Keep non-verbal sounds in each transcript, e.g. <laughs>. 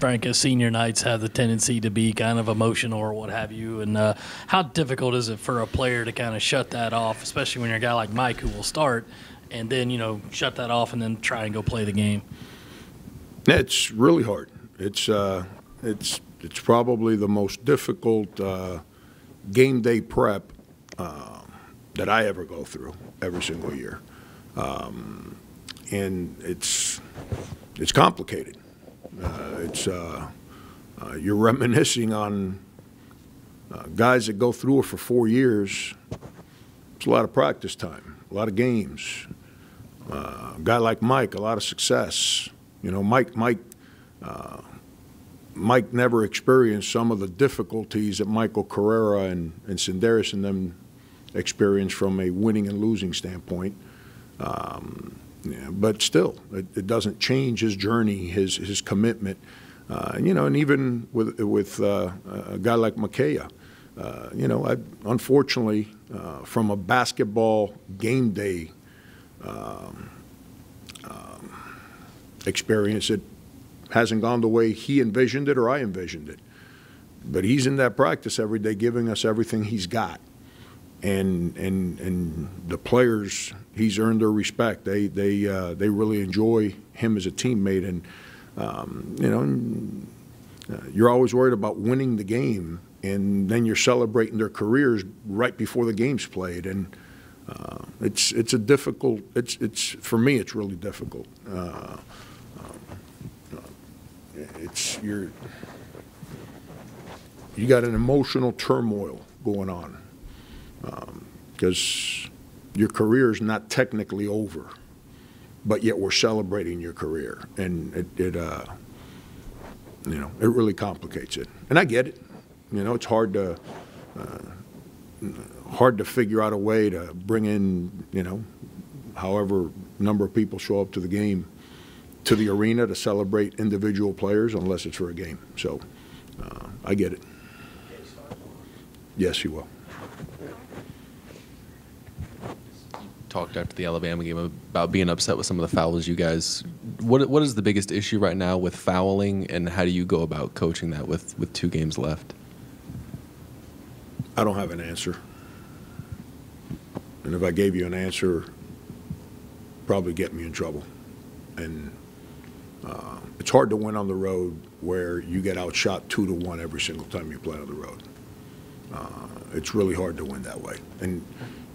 Frank, senior nights have the tendency to be kind of emotional or what have you. And uh, how difficult is it for a player to kind of shut that off, especially when you're a guy like Mike who will start and then, you know, shut that off and then try and go play the game? It's really hard. It's, uh, it's, it's probably the most difficult uh, game day prep uh, that I ever go through every single year. Um, and it's, it's complicated. Uh, it's, uh, uh, you're reminiscing on guys that go through it for four years. It's a lot of practice time, a lot of games. A guy like Mike, a lot of success. You know, Mike, Mike, Mike never experienced some of the difficulties that Michael Carrera and, and Sindarius and them experienced from a winning and losing standpoint. Um, yeah, but still, it, it, doesn't change his journey, his his commitment. Uh, you know, and even with with uh, a guy like Micaiah, uh, you know, I, unfortunately, uh, from a basketball game day um, um, experience, it hasn't gone the way he envisioned it or I envisioned it. But he's in that practice every day, giving us everything he's got and and and the players he's earned their respect. They they uh, they really enjoy him as a teammate, and um, you know uh, you're always worried about winning the game, and then you're celebrating their careers right before the game's played, and uh, it's it's a difficult. It's it's for me it's really difficult. Uh, um, it's you're you got an emotional turmoil going on because um, your career is not technically over, but yet we're celebrating your career, and it, it uh, you know, it really complicates it. And I get it. You know, it's hard to uh, hard to figure out a way to bring in, you know, however number of people show up to the game to the arena to celebrate individual players unless it's for a game. So uh, I get it. Yes, you will. Talked after the Alabama game about being upset with some of the fouls you guys. What what is the biggest issue right now with fouling, and how do you go about coaching that with with two games left? I don't have an answer, and if I gave you an answer, probably get me in trouble, and. Uh, it's hard to win on the road where you get outshot two to one every single time you play on the road. Uh, it's really hard to win that way, and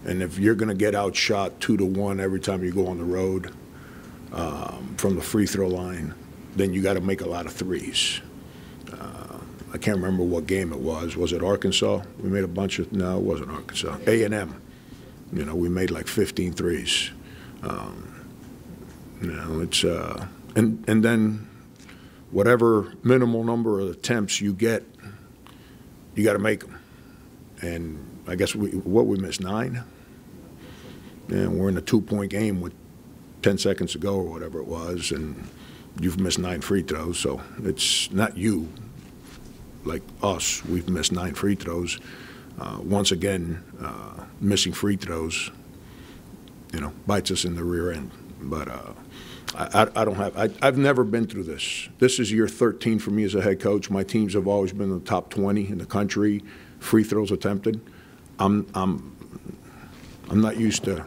and if you're going to get outshot two to one every time you go on the road um, from the free throw line, then you got to make a lot of threes. Uh, I can't remember what game it was. Was it Arkansas? We made a bunch of. No, it wasn't Arkansas. A and M. You know, we made like 15 threes. Um, you know, it's uh, and and then whatever minimal number of attempts you get, you got to make them. And I guess we what we missed nine and we're in a two-point game with 10 seconds to go or whatever it was, and you've missed nine free throws. So it's not you, like us. We've missed nine free throws. Uh, once again, uh, missing free throws, you know, bites us in the rear end. But uh, I, I, don't have. I, have never been through this. This is year 13 for me as a head coach. My teams have always been in the top 20 in the country, free throws attempted. I'm I'm I'm not used to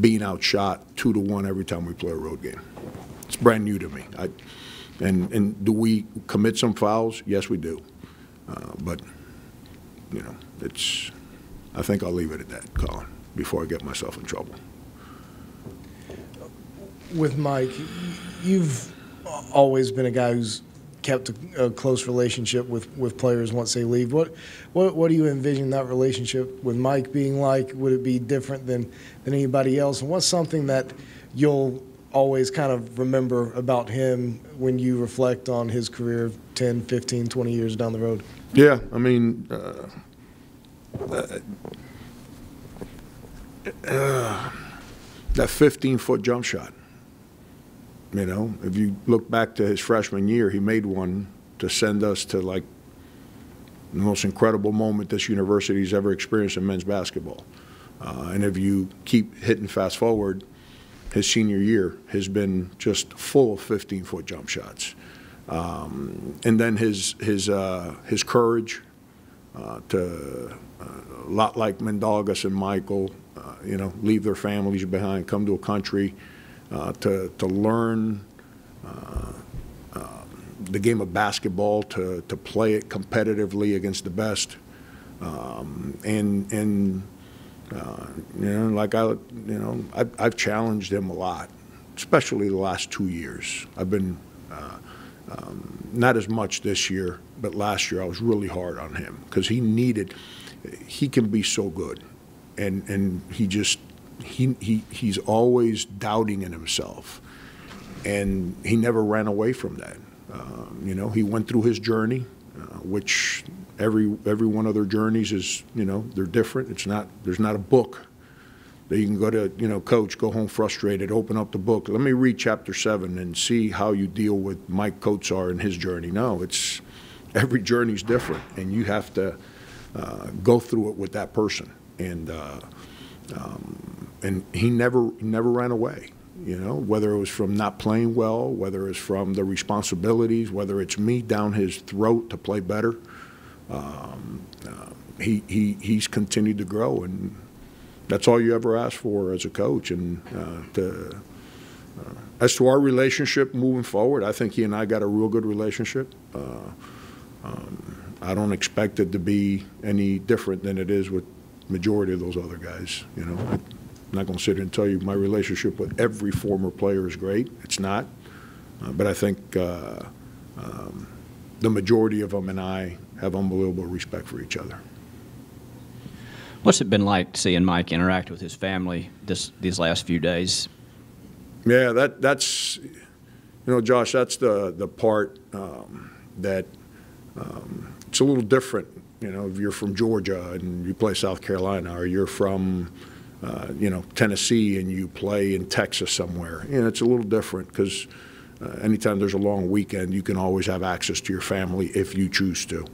being outshot two to one every time we play a road game. It's brand new to me. I, and and do we commit some fouls? Yes, we do. Uh, but you know, it's. I think I'll leave it at that, Colin, before I get myself in trouble. With Mike, you've always been a guy who's kept a, a, close relationship with, with players once they leave. What, what what do you envision that relationship with Mike being like? Would it be different than, than anybody else? And what's something that you'll always kind of remember about him when you reflect on his career 10, 15, 20 years down the road? Yeah, I mean, uh, uh, that 15 foot jump shot you know, if you look back to his freshman year, he made one to send us to like the most incredible moment this university's ever experienced in men's basketball. Uh, and if you keep hitting fast forward, his senior year has been just full of 15 foot jump shots. Um, and then his his uh, his courage uh, to uh, a lot like Mindaugas and Michael, uh, you know, leave their families behind, come to a country to to learn uh, um, the game of basketball, to to play it competitively against the best, um, and and uh, you know, like I, you know, I've, I've challenged him a lot, especially the last two years. I've been uh, um, not as much this year, but last year I was really hard on him because he needed. He can be so good, and and he just he he he's always doubting in himself, and he never ran away from that. Um, you know, he went through his journey, uh, which every every one of their journeys is you know they're different. It's not there's not a book that you can go to you know coach go home frustrated open up the book let me read chapter seven and see how you deal with Mike Kotsar and his journey. No, it's every journey's different and you have to uh, go through it with that person and uh, um, and he never never ran away. You know, whether it was from not playing well, whether it's from the responsibilities, whether it's me down his throat to play better. Um, uh, he, he, he's continued to grow, and that's all you ever ask for as a coach. And uh, to, uh, as to our relationship moving forward, I think he and I got a real good relationship. Uh, um, I don't expect it to be any different than it is with majority of those other guys. You know, I'm not going to sit here and tell you my relationship with every former player is great. It's not, uh, but I think uh, um, the majority of them and I have unbelievable respect for each other. What's it been like seeing Mike interact with his family this these last few days? Yeah, that that's you know, Josh, that's the the part um, that um, it's a little different. You know, if you're from Georgia and you play South Carolina, or you're from uh, you know Tennessee and you play in Texas somewhere, you know, it's a little different because. Uh, anytime there's a long weekend, you can always have access to your family if you choose to.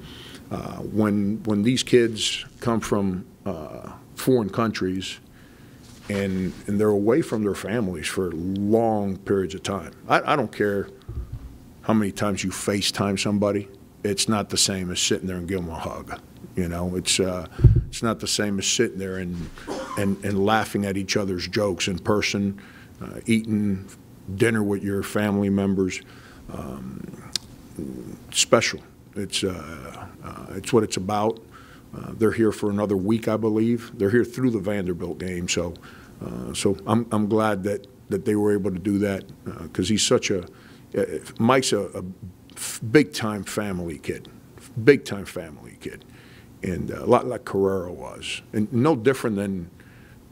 Uh, when when these kids come from uh, foreign countries and and they're away from their families for long periods of time, I, I don't care how many times you FaceTime somebody. It's not the same as sitting there and giving them a hug. You know, it's uh, it's not the same as sitting there and and, and laughing at each other's jokes in person, uh, eating dinner with your family members. Um, special. It's uh, uh, it's what it's about. Uh, they're here for another week, I believe. They're here through the Vanderbilt game, so uh, so I'm I'm glad that that they were able to do that because uh, he's such a Mike's a, a big time family kid, big time family kid, and a lot like Carrera was, and no different than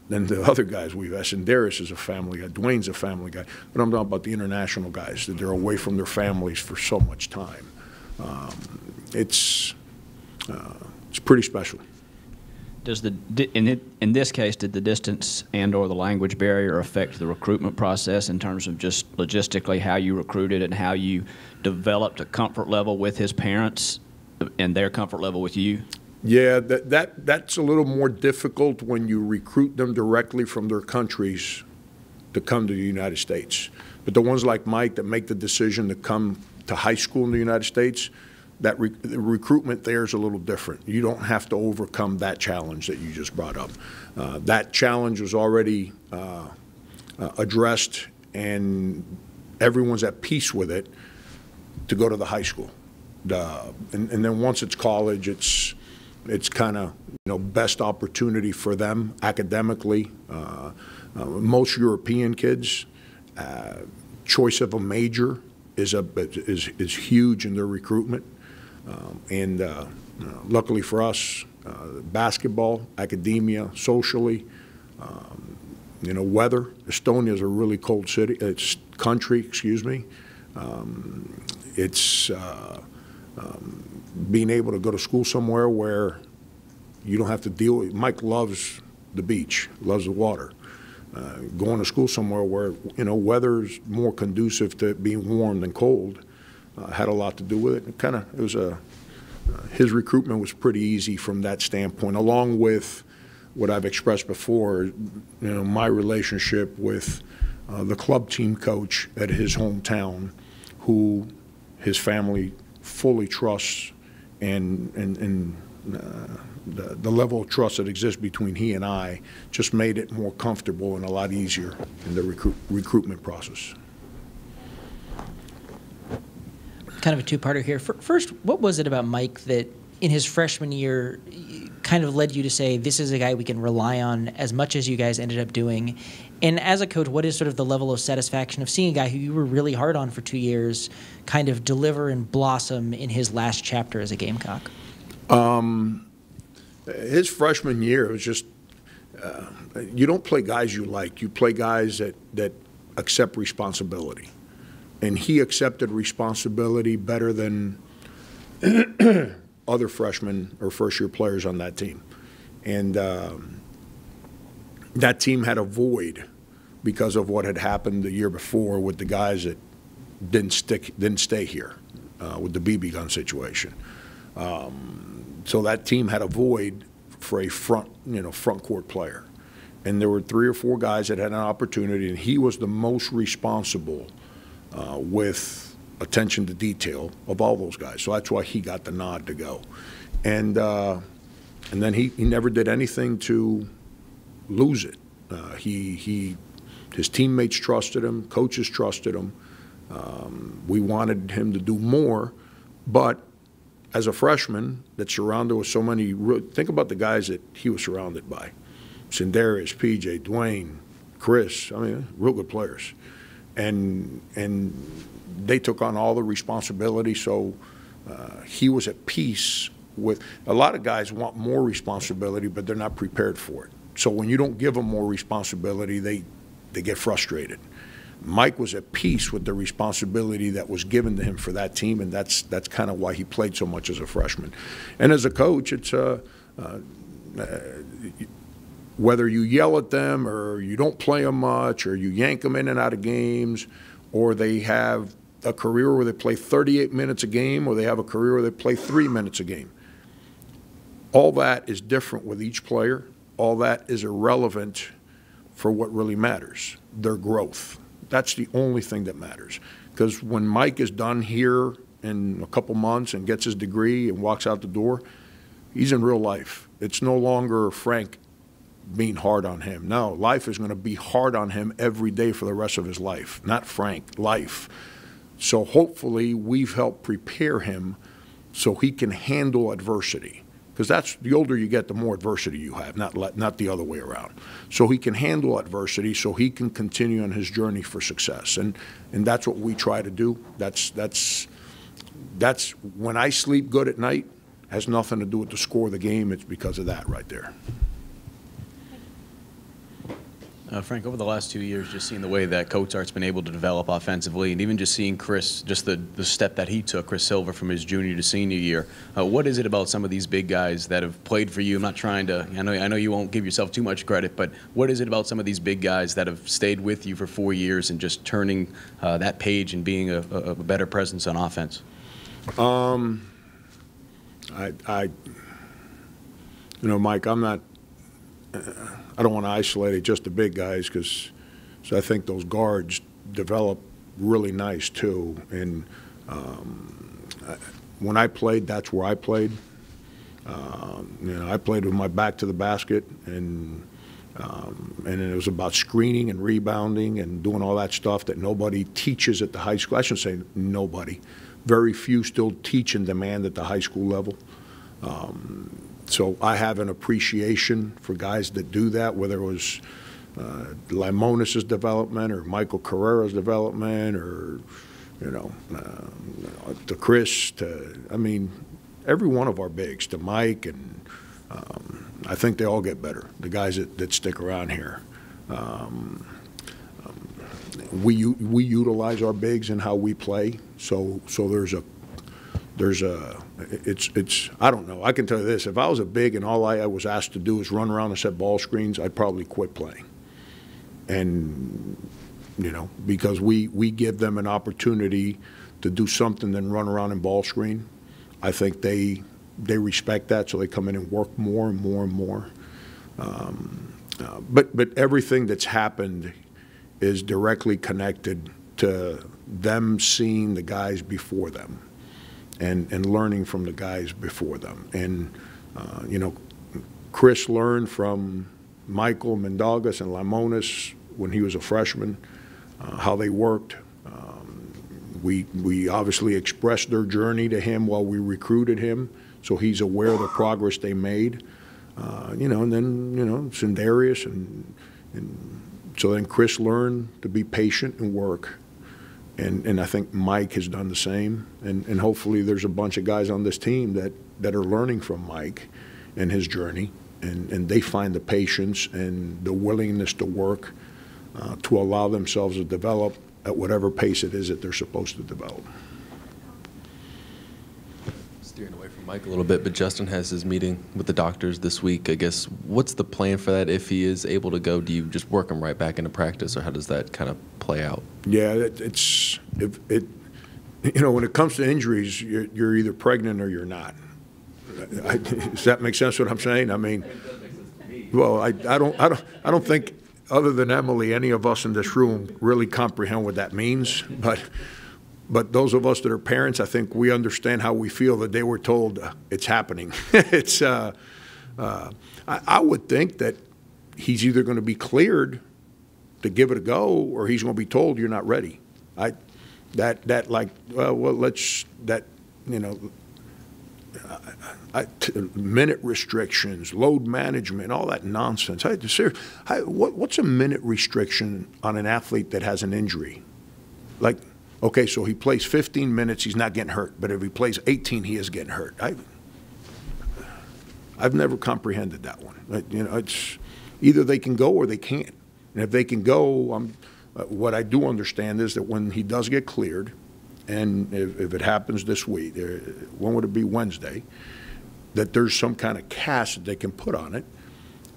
than the other guys we've Darius is a family guy. Duane's a family guy. But I'm talking about the international guys that they're away from their families for so much time. Um, it's uh, it's pretty special. Does the in it, in this case did the distance and or the language barrier affect the recruitment process in terms of just logistically how you recruited and how you developed a comfort level with his parents and their comfort level with you? Yeah, that, that that's a little more difficult when you recruit them directly from their countries to come to the United States. But the ones like Mike that make the decision to come to high school in the United States, that re the recruitment there is a little different. You don't have to overcome that challenge that you just brought up. Uh, that challenge was already uh, uh, addressed, and everyone's at peace with it to go to the high school. and, and then once it's college, it's it's kind of you know best opportunity for them academically. Uh, uh, most European kids, uh, choice of a major is a is is huge in their recruitment, um, and uh, uh, luckily for us, uh, basketball, academia, socially. Um, you know, weather. Estonia is a really cold city. It's country, excuse me. Um, it's um, being able to go to school somewhere where you don't have to deal with. Mike loves the beach, loves the water. Uh, going to school somewhere where you know weather's more conducive to being warm than cold uh, had a lot to do with it. it kind of it was a uh, his recruitment was pretty easy from that standpoint, along with what I've expressed before. You know, my relationship with uh, the club team coach at his hometown, who his family fully trusts and, and, and uh, the, the level of trust that exists between he and I just made it more comfortable and a lot easier in the recruit, recruitment process. kind of a two-parter here. First, what was it about Mike that in his freshman year kind of led you to say this is a guy we can rely on as much as you guys ended up doing? And as a coach, what is sort of the level of satisfaction of seeing a guy who you were really hard on for two years kind of deliver and blossom in his last chapter as a Gamecock? His freshman year, was just, uh, you don't play guys you like. You play guys that, that accept responsibility. And he accepted responsibility better than <clears throat> other freshmen or first-year players on that team. And um, that team had a void because of what had happened the year before with the guys that didn't stick, didn't stay here uh, with the BB gun situation. So that team had a void for a front, you know, front court player. And there were three or four guys that had an opportunity, and he was the most responsible uh, with attention to detail of all those guys. So that's why he got the nod to go. And, uh, and then he, he never did anything to lose it. Uh, he, he, his teammates trusted him, coaches trusted him. Um, we wanted him to do more, but as a freshman that's surrounded with so many, think about the guys that he was surrounded by. Sindarius, PJ, Duane, Chris, I mean, real good players. And, and they took on all the responsibility, so uh, he was at peace with, a lot of guys want more responsibility, but they're not prepared for it. So when you don't give them more responsibility, they, they get frustrated. Mike was at peace with the responsibility that was given to him for that team, and that's that's kind of why he played so much as a freshman. And as a coach, it's uh, uh, whether you yell at them or you don't play them much or you yank them in and out of games, or they have a career where they play 38 minutes a game, or they have a career where they play three minutes a game. All that is different with each player. All that is irrelevant for what really matters their growth. That's the only thing that matters. Because when Mike is done here in a couple months and gets his degree and walks out the door, he's in real life. It's no longer Frank being hard on him. No, life is going to be hard on him every day for the rest of his life, not Frank, life. So hopefully we've helped prepare him so he can handle adversity. Because that's the older you get, the more adversity you have, not le- not the other way around. So he can handle adversity, so he can continue on his journey for success, and and that's what we try to do. That's that's that's when I sleep good at night has nothing to do with the score of the game. It's because of that right there. Uh, Frank, over the last two years, just seeing the way that Coach Art's been able to develop offensively, and even just seeing Chris, just the, the step that he took, Chris Silva, from his junior to senior year. Uh, what is it about some of these big guys that have played for you? I'm not trying to, I know, I know you won't give yourself too much credit, but what is it about some of these big guys that have stayed with you for four years and just turning uh, that page and being a, a, a better presence on offense? I, I, you know, Mike, I'm not, I don't want to isolate it just the big guys because, so I think those guards develop really nice too. And um, I, when I played, that's where I played. Um, you know, I played with my back to the basket, and um, and it was about screening and rebounding and doing all that stuff that nobody teaches at the high school. I shouldn't say nobody. Very few still teach and demand at the high school level. Um, so I have an appreciation for guys that do that, whether it was uh, Laimonas's development or Michael Carrera's development or, you know, uh, to Chris, to, I mean, every one of our bigs, to Mike, and um, I think they all get better, the guys that, that stick around here. Um, um, we, we utilize our bigs in how we play, so, so there's a there's a, it's, it's, I don't know. I can tell you this, if I was a big and all I was asked to do is run around and set ball screens, I'd probably quit playing. And, you know, because we, we give them an opportunity to do something than run around and ball screen. I think they, they respect that, so they come in and work more and more and more. Um, uh, But, but everything that's happened is directly connected to them seeing the guys before them and, and learning from the guys before them. And, uh, you know, Chris learned from Michael Mindaugas and Laimonas when he was a freshman, uh, how they worked. Um, we, we obviously expressed their journey to him while we recruited him, so he's aware of the progress they made. Uh, you know, and then, you know, Sindarius and, and so then Chris learned to be patient and work. And, and I think Mike has done the same. And, and hopefully there's a bunch of guys on this team that, that are learning from Mike and his journey. And, and they find the patience and the willingness to work uh, to allow themselves to develop at whatever pace it is that they're supposed to develop. Steering away Mike a little bit, but Justin has his meeting with the doctors this week. I guess what's the plan for that? If he is able to go, do you just work him right back into practice, or how does that kind of play out? Yeah, it, it's it, it. You know, when it comes to injuries, you're, you're either pregnant or you're not. I, does that make sense? What I'm saying? I mean, well, I, I don't, I don't, I don't think other than Emily, any of us in this room really comprehend what that means. But, but those of us that are parents, I think we understand how we feel that they were told uh, it's happening. <laughs> it's, uh, uh, I, I would think that he's either going to be cleared to give it a go, or he's going to be told you're not ready. I, that that like well, well let's that you know minute restrictions, load management, all that nonsense. I, what, what's a minute restriction on an athlete that has an injury? Like, okay, so he plays 15 minutes, he's not getting hurt, but if he plays 18, he is getting hurt. I, I've never comprehended that one. you know, it's either they can go or they can't. And if they can go, um, what I do understand is that when he does get cleared, and if, if it happens this week, uh, when would it be Wednesday? that there's some kind of cast that they can put on it.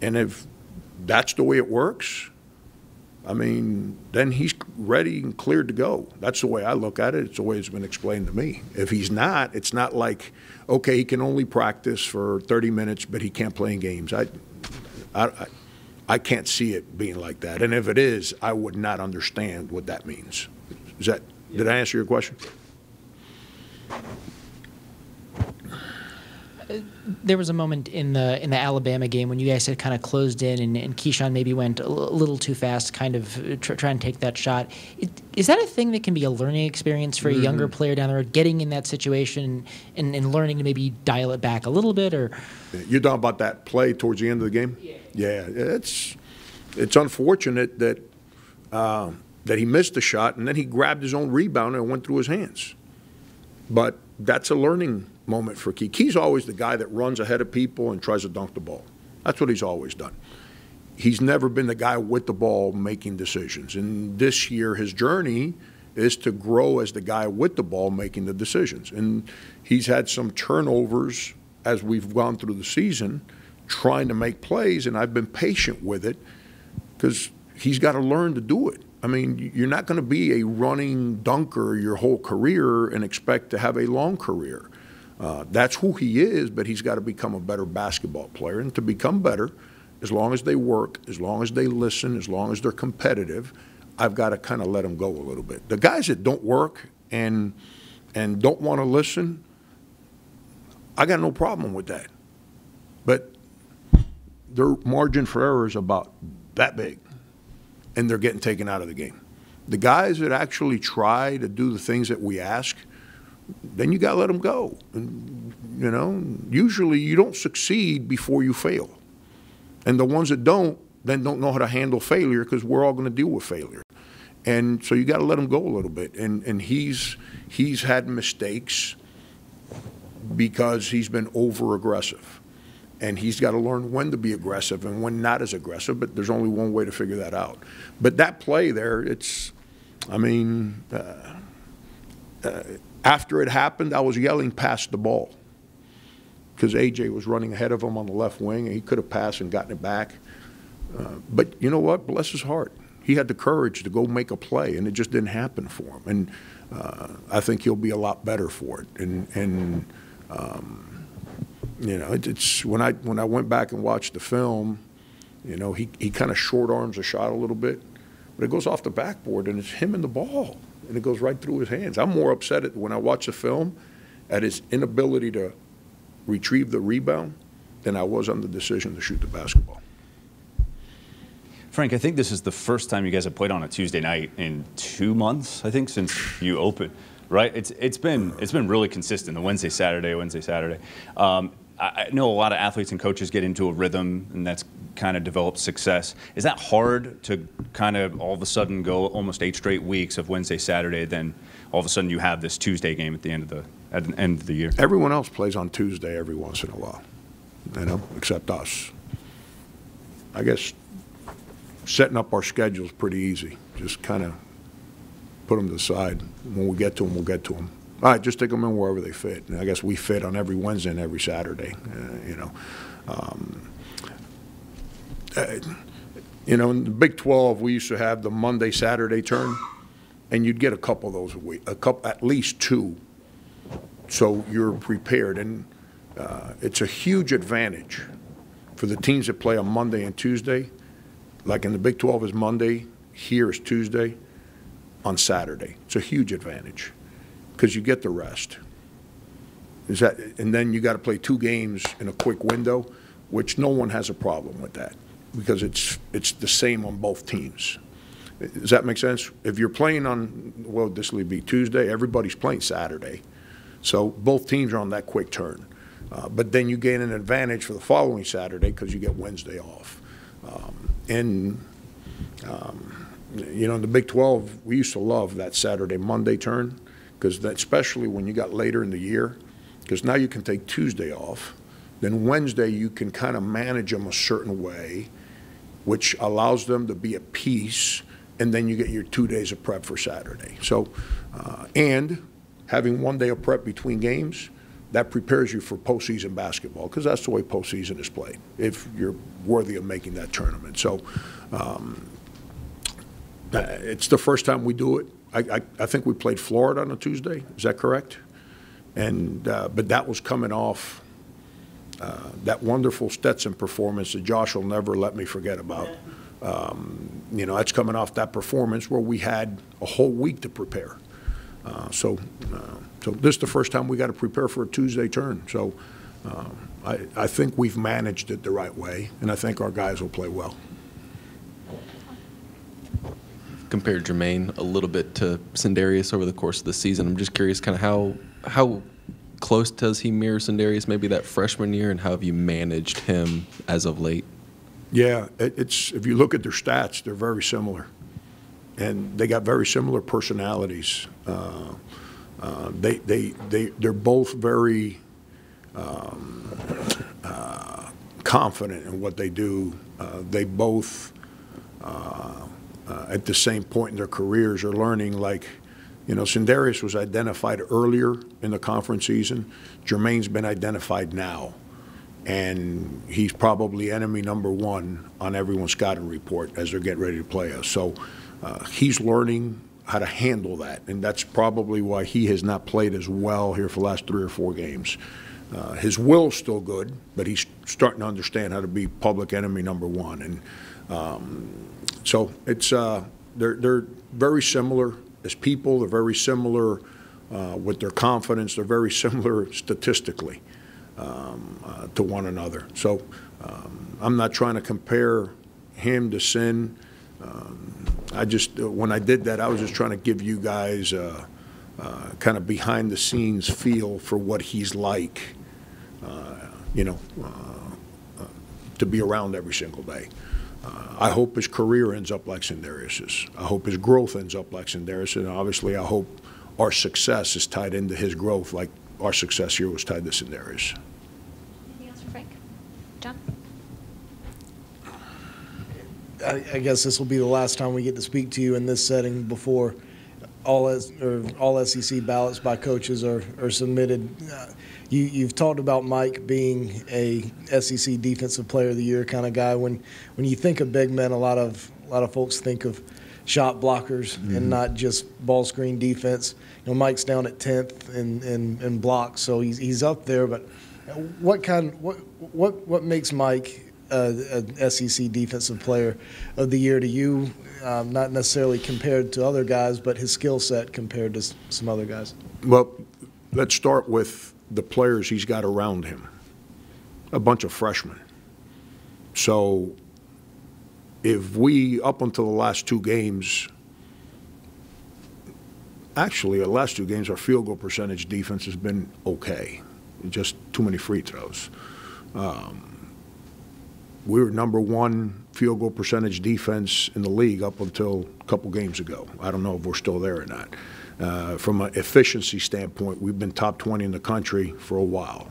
And if that's the way it works, I mean, then he's ready and cleared to go. That's the way I look at it. It's the way it's been explained to me. If he's not, it's not like, okay, he can only practice for 30 minutes, but he can't play in games. I, I, I can't see it being like that. And if it is, I would not understand what that means. Is that, did I answer your question? There was a moment in the in the Alabama game when you guys had kind of closed in and, and Keyshawn maybe went a little too fast, kind of uh, tr- try and take that shot. It, is that a thing that can be a learning experience for a mm-hmm. younger player down the road, getting in that situation and, and learning to maybe dial it back a little bit? Or you're talking about that play towards the end of the game? Yeah, yeah it's it's unfortunate that uh, that he missed the shot and then he grabbed his own rebound and it went through his hands. But that's a learning moment for Key. Key's always the guy that runs ahead of people and tries to dunk the ball. That's what he's always done. He's never been the guy with the ball making decisions. And this year, his journey is to grow as the guy with the ball making the decisions. And he's had some turnovers as we've gone through the season trying to make plays, and I've been patient with it because he's got to learn to do it. I mean, you're not going to be a running dunker your whole career and expect to have a long career. Uh, that's who he is, but he's got to become a better basketball player. And to become better, as long as they work, as long as they listen, as long as they're competitive, I've got to kind of let them go a little bit. The guys that don't work and and don't want to listen, I got no problem with that. But their margin for error is about that big, and they're getting taken out of the game. The guys that actually try to do the things that we ask – then you got to let them go. And, you know, usually you don't succeed before you fail. And the ones that don't, then don't know how to handle failure because we're all going to deal with failure. And so you got to let him go a little bit. And, and he's, he's had mistakes because he's been over aggressive. And he's got to learn when to be aggressive and when not as aggressive, but there's only one way to figure that out. But that play there, it's, I mean, uh, uh, after it happened, I was yelling past the ball because AJ was running ahead of him on the left wing, and he could have passed and gotten it back. Uh, but you know what? Bless his heart. He had the courage to go make a play, and it just didn't happen for him. And uh, I think he'll be a lot better for it. And, and um, you know, it, it's when I when I went back and watched the film, you know, he, he kind of short arms a shot a little bit, but it goes off the backboard, and it's him and the ball. and it goes right through his hands. I'm more upset at, when I watch the film at his inability to retrieve the rebound than I was on the decision to shoot the basketball. Frank, I think this is the first time you guys have played on a Tuesday night in two months. I think since you opened, right? It's it's been it's been really consistent. The Wednesday, Saturday, Wednesday, Saturday. Um, I, know a lot of athletes and coaches get into a rhythm, and that's kind of developed success. Is that hard to kind of all of a sudden go almost eight straight weeks of Wednesday, Saturday, then all of a sudden you have this Tuesday game at the end of the at the end of the year? Everyone else plays on Tuesday every once in a while, you know, except us. I guess setting up our schedule's pretty easy. Just kind of put them to the side. When we get to them, we'll get to them. All right, just take them in wherever they fit. And I guess we fit on every Wednesday and every Saturday, uh, you know. Um, uh, you know, in the Big 12, we used to have the Monday, Saturday turn, and you'd get a couple of those a week, a couple, at least two. So you're prepared, and uh, it's a huge advantage for the teams that play on Monday and Tuesday. Like in the Big 12 is Monday, here is Tuesday, on Saturday. It's a huge advantage because you get the rest. Is that, and then you got to play two games in a quick window, which no one has a problem with that because it's it's the same on both teams. Does that make sense? If you're playing on well, this will be Tuesday. Everybody's playing Saturday, so both teams are on that quick turn. Uh, but then you gain an advantage for the following Saturday because you get Wednesday off. Um, and um, you know, in the Big 12, we used to love that Saturday Monday turn because especially when you got later in the year, because now you can take Tuesday off. Then Wednesday you can kind of manage them a certain way, which allows them to be at peace, and then you get your two days of prep for Saturday. So, uh, and having one day of prep between games, that prepares you for postseason basketball because that's the way postseason is played. If you're worthy of making that tournament, so um, it's the first time we do it. I, I, I, think we played Florida on a Tuesday. Is that correct? And uh, but that was coming off uh, that wonderful Stetson performance that Josh will never let me forget about. Um, you know, that's coming off that performance where we had a whole week to prepare. Uh, so, uh, so this is the first time we got to prepare for a Tuesday turn. So, um, I, I think we've managed it the right way, and I think our guys will play well compared Jermaine a little bit to Sindarius over the course of the season. I'm just curious, kind of how how close does he mirror Sindarius maybe that freshman year, and how have you managed him as of late? Yeah, it, it's if you look at their stats, they're very similar, and they got very similar personalities. Uh, uh, they they they they're both very um, uh, confident in what they do. Uh, they both uh, at the same point in their careers are learning like, you know, Sindarius was identified earlier in the conference season. Jermaine's been identified now. And he's probably enemy number one on everyone's scouting report as they're getting ready to play us. So uh, he's learning how to handle that. And that's probably why he has not played as well here for the last three or four games. Uh, his will's still good, but he's starting to understand how to be public enemy number one. And um, so it's uh, they're they're very similar as people. They're very similar uh, with their confidence. They're very <laughs> similar statistically um, uh, to one another. So um, I'm not trying to compare him to Sin. Um, I just when I did that, I was just trying to give you guys uh, uh, kind of behind the scenes feel for what he's like. Uh, you know, to be around every single day. Uh, I hope his career ends up like Sindarius's. I hope his growth ends up like Sindarius, and obviously I hope our success is tied into his growth like our success here was tied to Sindarius. Anything else for Frank? John? I, I guess this will be the last time we get to speak to you in this setting before all, or all SEC ballots by coaches are, are submitted. Uh, you, you've talked about Mike being a SEC Defensive Player of the Year kind of guy. When when you think of big men, a lot of a lot of folks think of shot blockers mm-hmm. and not just ball screen defense. You know, Mike's down at tenth in, in, in blocks, so he's he's up there. But what kind what what what makes Mike a, a SEC Defensive Player of the Year to you? um, not necessarily compared to other guys, but his skill set compared to some other guys? Well, let's start with the players he's got around him. A bunch of freshmen. So if we, up until the last two games, actually, the last two games, our field goal percentage defense has been okay. Just too many free throws. Um, we were number one field goal percentage defense in the league up until a couple games ago. I don't know if we're still there or not. Uh, from an efficiency standpoint, we've been top 20 in the country for a while.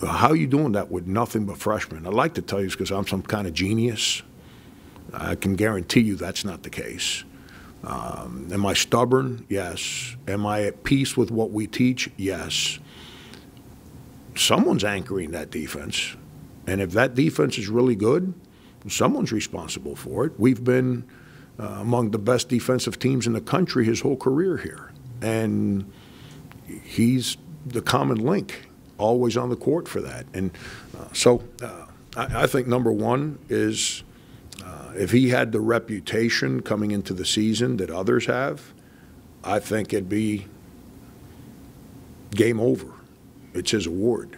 How are you doing that with nothing but freshmen? I'd like to tell you because I'm some kind of genius. I can guarantee you that's not the case. Um, am I stubborn? Yes. Am I at peace with what we teach? Yes. Someone's anchoring that defense. And if that defense is really good, someone's responsible for it. We've been uh, among the best defensive teams in the country his whole career here. And he's the common link, always on the court for that. And uh, so uh, I, I think number one is uh, if he had the reputation coming into the season that others have, I think it'd be game over. It's his award.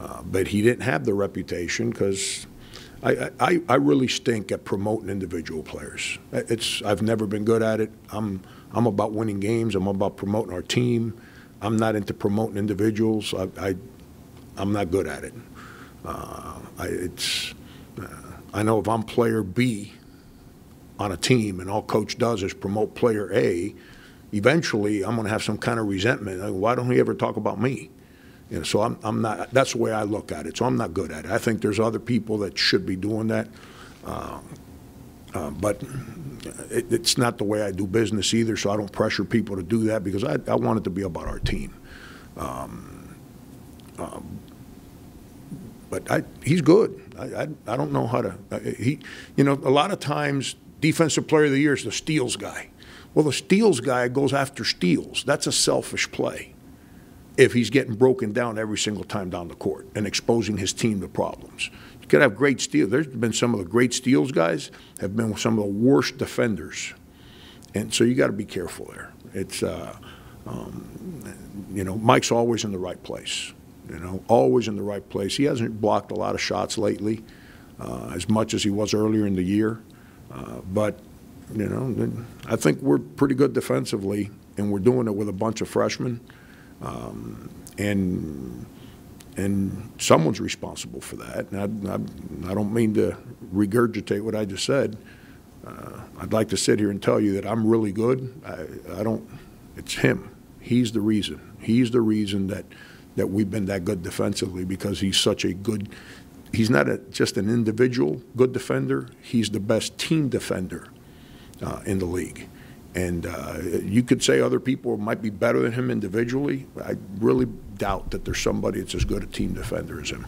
Uh, but he didn't have the reputation because I, I, I really stink at promoting individual players. It's I've never been good at it. I'm I'm about winning games. I'm about promoting our team. I'm not into promoting individuals. I, I I'm not good at it. Uh, I, it's uh, I know if I'm player B on a team and all coach does is promote player A, eventually I'm going to have some kind of resentment. Like, Why don't he ever talk about me? You know, so I'm, I'm not, that's the way I look at it. So I'm not good at it. I think there's other people that should be doing that. Uh, uh, but it, it's not the way I do business either, so I don't pressure people to do that because I, I want it to be about our team. Um, um, but I, he's good. I, I, I don't know how to, uh, he, you know, a lot of times defensive player of the year is the steals guy. Well, the steals guy goes after steals. That's a selfish play if he's getting broken down every single time down the court and exposing his team to problems. You could have great steals. There's been some of the great steals guys have been some of the worst defenders, and so you got to be careful there. It's, uh, um, you know, Mike's always in the right place. You know, always in the right place. He hasn't blocked a lot of shots lately, uh, as much as he was earlier in the year, uh, but you know, I think we're pretty good defensively, and we're doing it with a bunch of freshmen. Um, and and someone's responsible for that. And I, I, I don't mean to regurgitate what I just said. Uh, I'd like to sit here and tell you that I'm really good. I, I don't. It's him. He's the reason. He's the reason that that we've been that good defensively because he's such a good. He's not a, just an individual good defender. He's the best team defender uh, in the league. And uh, you could say other people might be better than him individually. I really doubt that there's somebody that's as good a team defender as him.